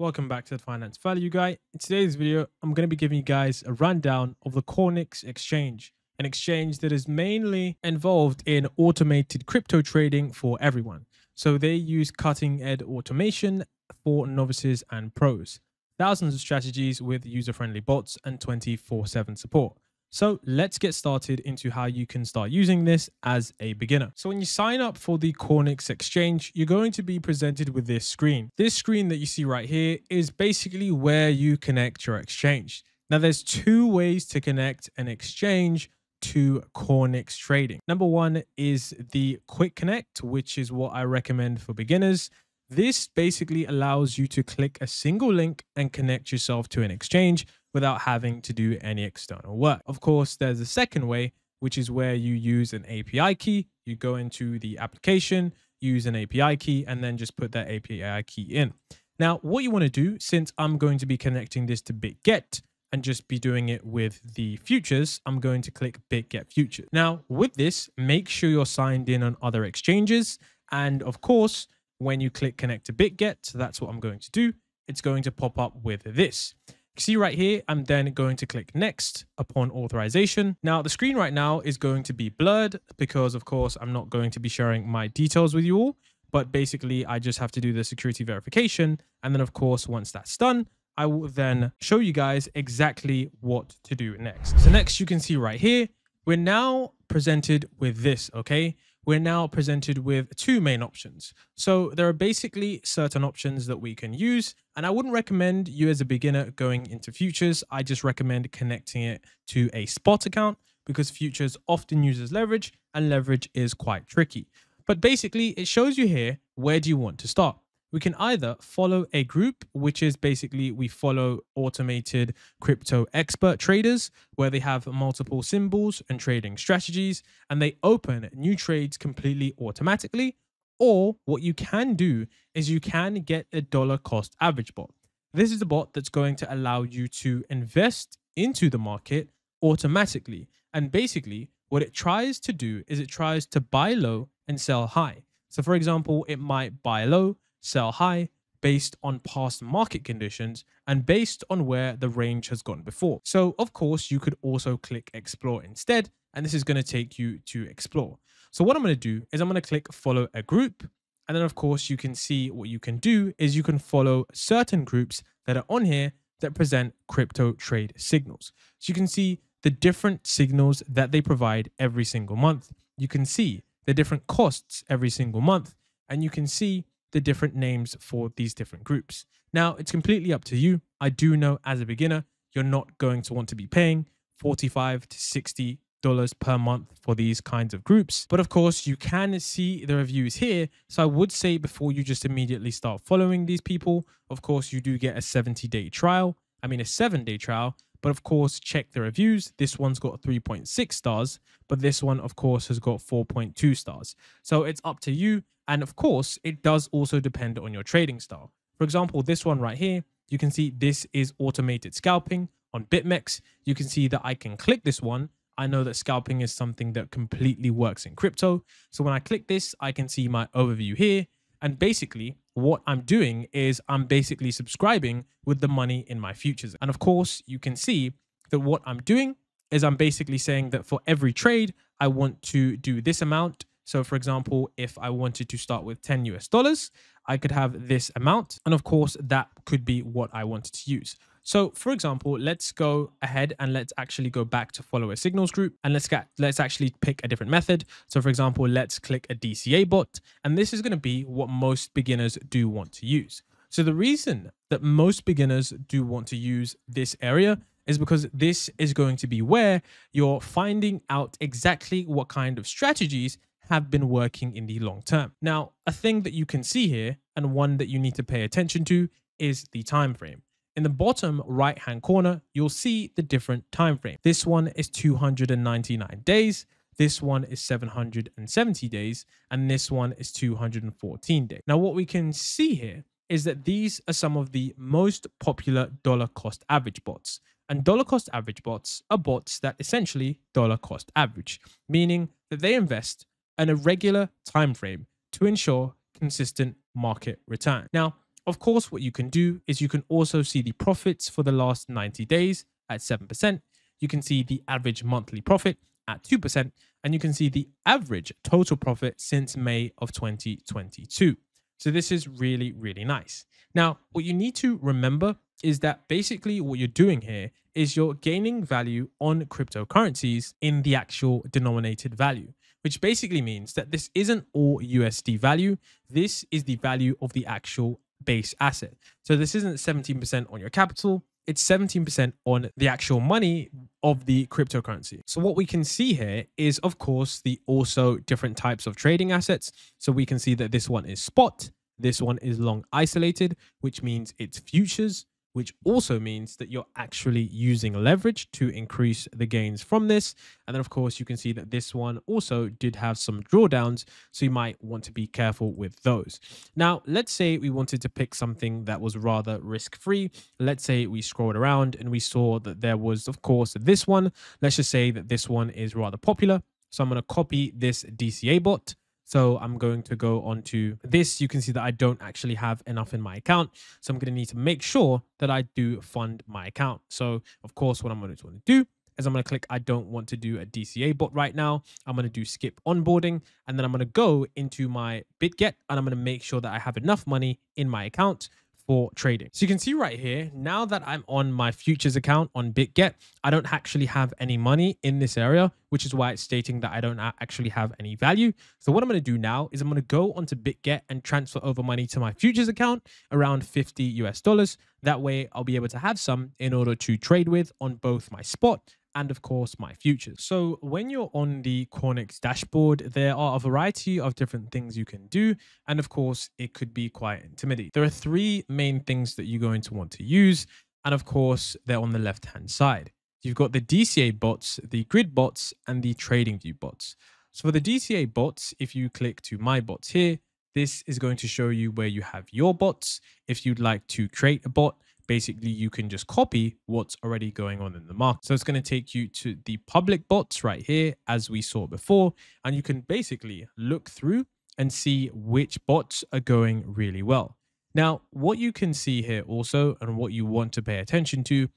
Welcome back to the Finance Value Guy. In today's video, I'm going to be giving you guys a rundown of the Cornix exchange, an exchange that is mainly involved in automated crypto trading for everyone. So they use cutting edge automation for novices and pros, thousands of strategies with user friendly bots and 24 7 support. So let's get started into how you can start using this as a beginner. So when you sign up for the Cornix exchange, you're going to be presented with this screen. This screen that you see right here is basically where you connect your exchange. Now there's two ways to connect an exchange to Cornix trading. Number one is the quick connect, which is what I recommend for beginners. This basically allows you to click a single link and connect yourself to an exchange without having to do any external work. Of course, there's a second way, which is where you use an API key. You go into the application, use an API key, and then just put that API key in. Now, what you want to do, since I'm going to be connecting this to BitGet and just be doing it with the futures, I'm going to click BitGet Futures. Now, with this, make sure you're signed in on other exchanges. And of course, when you click connect to BitGet, so that's what I'm going to do, it's going to pop up with this see right here, I'm then going to click next upon authorization. Now the screen right now is going to be blurred because of course I'm not going to be sharing my details with you all, but basically I just have to do the security verification. And then of course, once that's done, I will then show you guys exactly what to do next. So next you can see right here, we're now presented with this, okay? We're now presented with two main options. So there are basically certain options that we can use, and I wouldn't recommend you as a beginner going into futures. I just recommend connecting it to a spot account because futures often uses leverage and leverage is quite tricky. But basically, it shows you here where do you want to start we can either follow a group, which is basically we follow automated crypto expert traders where they have multiple symbols and trading strategies and they open new trades completely automatically. Or what you can do is you can get a dollar cost average bot. This is a bot that's going to allow you to invest into the market automatically. And basically, what it tries to do is it tries to buy low and sell high. So, for example, it might buy low sell high based on past market conditions and based on where the range has gone before. So of course, you could also click explore instead, and this is going to take you to explore. So what I'm going to do is I'm going to click follow a group. And then of course, you can see what you can do is you can follow certain groups that are on here that present crypto trade signals. So you can see the different signals that they provide every single month. You can see the different costs every single month. And you can see the different names for these different groups. Now, it's completely up to you. I do know as a beginner, you're not going to want to be paying 45 to 60 dollars per month for these kinds of groups. But of course, you can see the reviews here. So I would say before you just immediately start following these people, of course, you do get a 70 day trial. I mean, a seven day trial. But of course, check the reviews. This one's got 3.6 stars, but this one, of course, has got 4.2 stars. So it's up to you. And of course, it does also depend on your trading style. For example, this one right here, you can see this is automated scalping on BitMEX. You can see that I can click this one. I know that scalping is something that completely works in crypto. So when I click this, I can see my overview here. And basically, what I'm doing is I'm basically subscribing with the money in my futures. And of course, you can see that what I'm doing is I'm basically saying that for every trade, I want to do this amount so for example, if I wanted to start with 10 US dollars, I could have this amount. And of course, that could be what I wanted to use. So for example, let's go ahead and let's actually go back to follower signals group and let's get, let's actually pick a different method. So for example, let's click a DCA bot and this is going to be what most beginners do want to use. So the reason that most beginners do want to use this area is because this is going to be where you're finding out exactly what kind of strategies have been working in the long term. Now, a thing that you can see here and one that you need to pay attention to is the time frame. In the bottom right hand corner, you'll see the different time frame. This one is 299 days, this one is 770 days, and this one is 214 days. Now, what we can see here is that these are some of the most popular dollar cost average bots. And dollar cost average bots are bots that essentially dollar cost average, meaning that they invest in a regular time frame to ensure consistent market return. Now, Of course, what you can do is you can also see the profits for the last 90 days at 7%. You can see the average monthly profit at 2%, and you can see the average total profit since May of 2022. So this is really, really nice. Now, what you need to remember is that basically what you're doing here is you're gaining value on cryptocurrencies in the actual denominated value, which basically means that this isn't all USD value. This is the value of the actual base asset. So this isn't 17% on your capital it's 17% on the actual money of the cryptocurrency. So what we can see here is, of course, the also different types of trading assets. So we can see that this one is spot, this one is long isolated, which means it's futures which also means that you're actually using leverage to increase the gains from this. And then, of course, you can see that this one also did have some drawdowns, so you might want to be careful with those. Now, let's say we wanted to pick something that was rather risk-free. Let's say we scrolled around and we saw that there was, of course, this one. Let's just say that this one is rather popular. So I'm going to copy this DCA bot. So I'm going to go on to this. You can see that I don't actually have enough in my account. So I'm going to need to make sure that I do fund my account. So of course, what I'm going to want to do is I'm going to click I don't want to do a DCA bot right now. I'm going to do skip onboarding and then I'm going to go into my BitGet and I'm going to make sure that I have enough money in my account for trading. So you can see right here, now that I'm on my futures account on BitGet, I don't actually have any money in this area, which is why it's stating that I don't actually have any value. So what I'm going to do now is I'm going to go onto BitGet and transfer over money to my futures account around 50 US dollars. That way I'll be able to have some in order to trade with on both my spot and of course my futures. So when you're on the Cornix dashboard, there are a variety of different things you can do. And of course, it could be quite intimidating. There are three main things that you're going to want to use. And of course, they're on the left-hand side. You've got the DCA bots, the grid bots, and the trading view bots. So for the DCA bots, if you click to My Bots here, this is going to show you where you have your bots. If you'd like to create a bot, basically you can just copy what's already going on in the market. So it's going to take you to the public bots right here, as we saw before, and you can basically look through and see which bots are going really well. Now, what you can see here also, and what you want to pay attention to,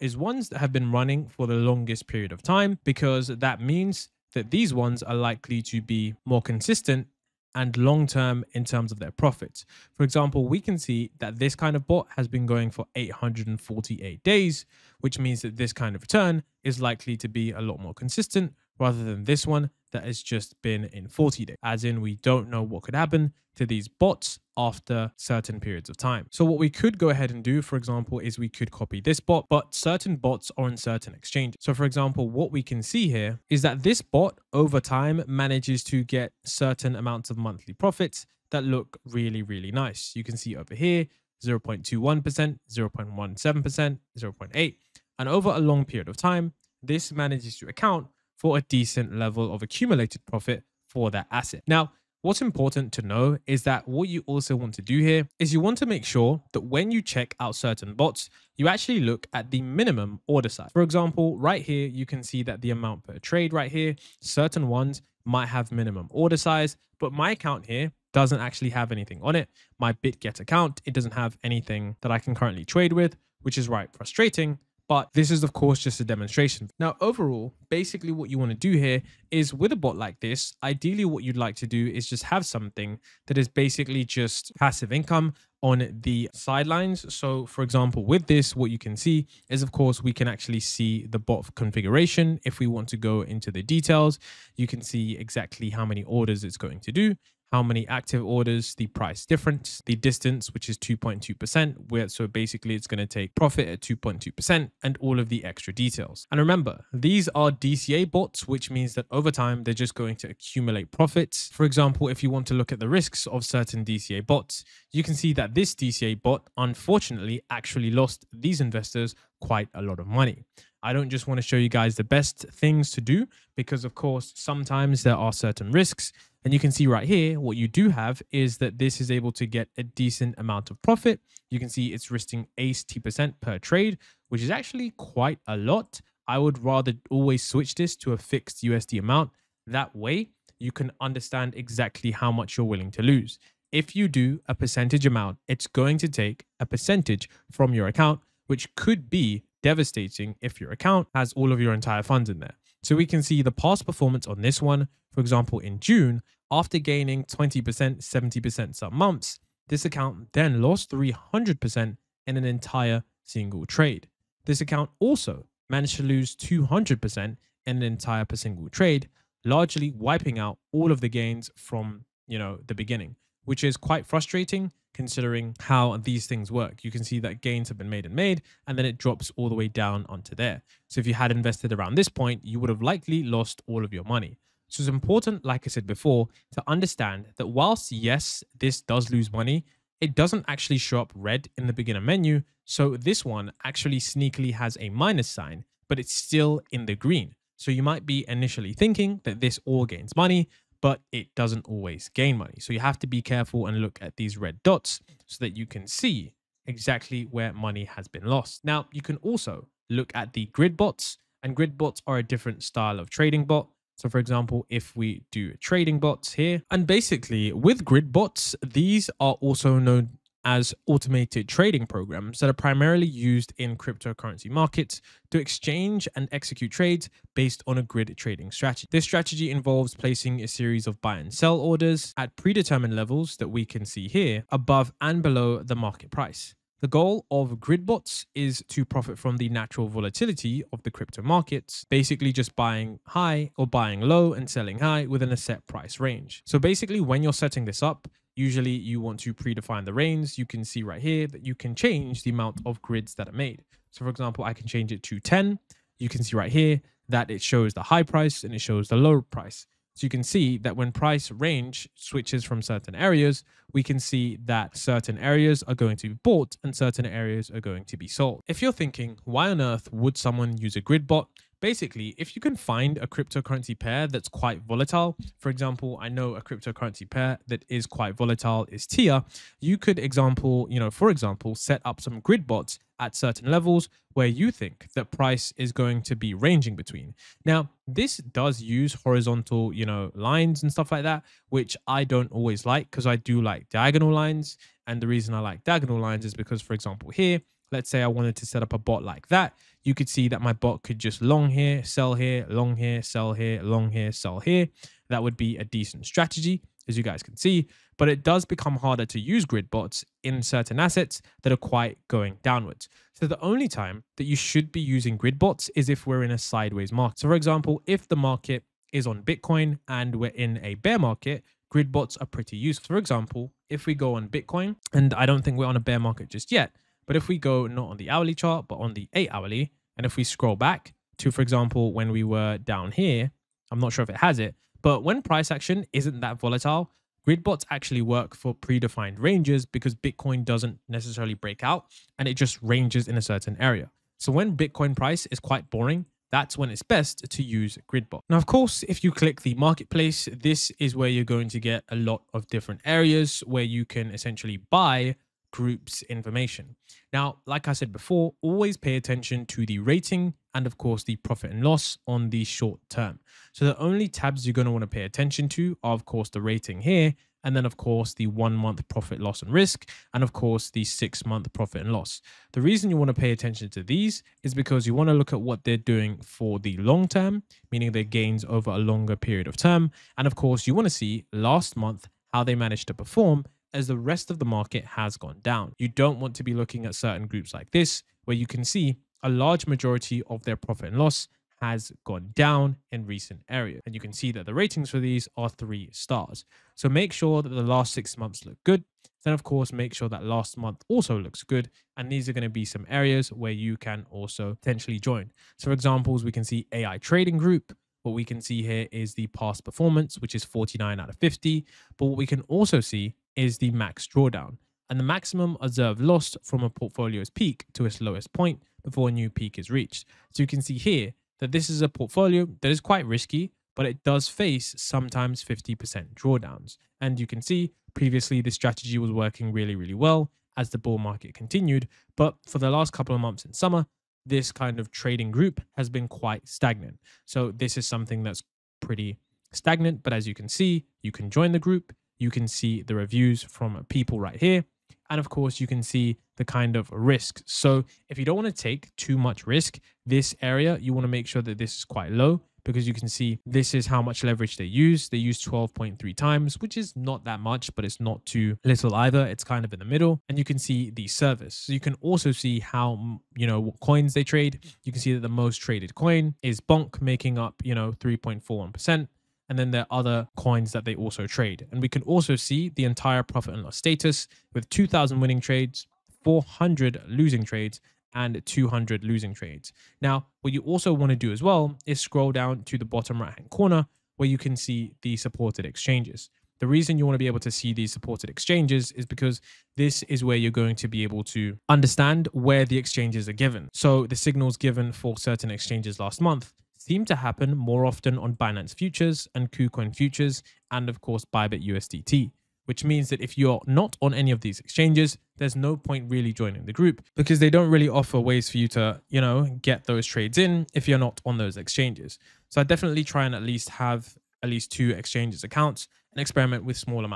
is ones that have been running for the longest period of time, because that means that these ones are likely to be more consistent and long term in terms of their profits. For example, we can see that this kind of bot has been going for 848 days, which means that this kind of return is likely to be a lot more consistent rather than this one that has just been in 40 days, as in we don't know what could happen to these bots after certain periods of time. So what we could go ahead and do, for example, is we could copy this bot, but certain bots are in certain exchanges. So for example, what we can see here is that this bot over time manages to get certain amounts of monthly profits that look really, really nice. You can see over here, 0.21%, 0.17%, 0.8. And over a long period of time, this manages to account for a decent level of accumulated profit for that asset. Now, What's important to know is that what you also want to do here is you want to make sure that when you check out certain bots, you actually look at the minimum order size. For example, right here, you can see that the amount per trade right here, certain ones might have minimum order size, but my account here doesn't actually have anything on it. My BitGet account, it doesn't have anything that I can currently trade with, which is right frustrating but this is, of course, just a demonstration. Now, overall, basically what you want to do here is with a bot like this, ideally what you'd like to do is just have something that is basically just passive income on the sidelines. So for example, with this, what you can see is, of course, we can actually see the bot configuration. If we want to go into the details, you can see exactly how many orders it's going to do how many active orders, the price difference, the distance, which is 2.2%, where so basically it's going to take profit at 2.2% and all of the extra details. And remember, these are DCA bots, which means that over time, they're just going to accumulate profits. For example, if you want to look at the risks of certain DCA bots, you can see that this DCA bot, unfortunately, actually lost these investors quite a lot of money. I don't just want to show you guys the best things to do because, of course, sometimes there are certain risks and you can see right here, what you do have is that this is able to get a decent amount of profit. You can see it's risking 80% per trade, which is actually quite a lot. I would rather always switch this to a fixed USD amount. That way, you can understand exactly how much you're willing to lose. if you do a percentage amount, it's going to take a percentage from your account, which could be devastating if your account has all of your entire funds in there. So we can see the past performance on this one. For example, in June, after gaining 20%, 70% some months, this account then lost 300% in an entire single trade. This account also managed to lose 200% in an entire single trade, largely wiping out all of the gains from, you know, the beginning, which is quite frustrating considering how these things work. You can see that gains have been made and made, and then it drops all the way down onto there. So if you had invested around this point, you would have likely lost all of your money. So it's important, like I said before, to understand that whilst yes, this does lose money, it doesn't actually show up red in the beginner menu. So this one actually sneakily has a minus sign, but it's still in the green. So you might be initially thinking that this all gains money, but it doesn't always gain money. So you have to be careful and look at these red dots so that you can see exactly where money has been lost. Now, you can also look at the grid bots, and grid bots are a different style of trading bot. So for example, if we do trading bots here, and basically with grid bots, these are also known as automated trading programs that are primarily used in cryptocurrency markets to exchange and execute trades based on a grid trading strategy. This strategy involves placing a series of buy and sell orders at predetermined levels that we can see here above and below the market price. The goal of grid bots is to profit from the natural volatility of the crypto markets, basically just buying high or buying low and selling high within a set price range. So basically when you're setting this up, usually you want to predefine the range. You can see right here that you can change the amount of grids that are made. So for example, I can change it to 10. You can see right here that it shows the high price and it shows the low price. So you can see that when price range switches from certain areas, we can see that certain areas are going to be bought and certain areas are going to be sold. If you're thinking, why on earth would someone use a grid bot? Basically, if you can find a cryptocurrency pair that's quite volatile, for example, I know a cryptocurrency pair that is quite volatile is TIA, you could example, you know, for example, set up some grid bots at certain levels where you think that price is going to be ranging between. Now, this does use horizontal, you know, lines and stuff like that, which I don't always like because I do like diagonal lines. And the reason I like diagonal lines is because, for example, here, let's say I wanted to set up a bot like that, you could see that my bot could just long here, sell here, long here, sell here, long here, sell here. That would be a decent strategy as you guys can see, but it does become harder to use grid bots in certain assets that are quite going downwards. So the only time that you should be using grid bots is if we're in a sideways market. So for example, if the market is on Bitcoin and we're in a bear market, grid bots are pretty useful. For example, if we go on Bitcoin, and I don't think we're on a bear market just yet, but if we go not on the hourly chart, but on the eight hourly, and if we scroll back to, for example, when we were down here, I'm not sure if it has it, but when price action isn't that volatile, grid bots actually work for predefined ranges because Bitcoin doesn't necessarily break out and it just ranges in a certain area. So when Bitcoin price is quite boring, that's when it's best to use Gridbot. Now, of course, if you click the marketplace, this is where you're going to get a lot of different areas where you can essentially buy groups information. Now, like I said before, always pay attention to the rating and of course the profit and loss on the short term. So the only tabs you're going to want to pay attention to are of course the rating here and then of course the one month profit loss and risk and of course the six month profit and loss the reason you want to pay attention to these is because you want to look at what they're doing for the long term meaning their gains over a longer period of term and of course you want to see last month how they managed to perform as the rest of the market has gone down. You don't want to be looking at certain groups like this, where you can see a large majority of their profit and loss has gone down in recent areas. And you can see that the ratings for these are three stars. So make sure that the last six months look good. Then, of course, make sure that last month also looks good. And these are going to be some areas where you can also potentially join. So, for examples, we can see AI Trading Group. What we can see here is the past performance, which is 49 out of 50. But what we can also see is the max drawdown and the maximum observed loss from a portfolio's peak to its lowest point before a new peak is reached. So you can see here that this is a portfolio that is quite risky, but it does face sometimes 50% drawdowns. And you can see previously this strategy was working really, really well as the bull market continued. But for the last couple of months in summer, this kind of trading group has been quite stagnant. So this is something that's pretty stagnant. But as you can see, you can join the group you can see the reviews from people right here. And of course, you can see the kind of risk. So if you don't want to take too much risk, this area, you want to make sure that this is quite low because you can see this is how much leverage they use. They use 12.3 times, which is not that much, but it's not too little either. It's kind of in the middle. And you can see the service. So you can also see how, you know, what coins they trade. You can see that the most traded coin is Bonk, making up, you know, 3.41%. And then there are other coins that they also trade. And we can also see the entire profit and loss status with 2,000 winning trades, 400 losing trades, and 200 losing trades. Now, what you also want to do as well is scroll down to the bottom right hand corner where you can see the supported exchanges. The reason you want to be able to see these supported exchanges is because this is where you're going to be able to understand where the exchanges are given. So the signals given for certain exchanges last month seem to happen more often on Binance Futures and KuCoin Futures, and of course Bybit USDT which means that if you're not on any of these exchanges, there's no point really joining the group because they don't really offer ways for you to, you know, get those trades in if you're not on those exchanges. So I definitely try and at least have at least two exchanges accounts and experiment with small amounts